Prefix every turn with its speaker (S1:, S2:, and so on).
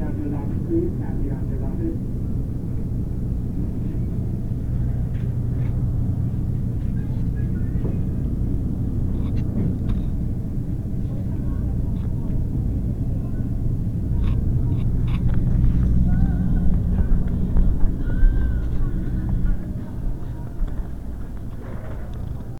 S1: การเวลาพื้นการเวลา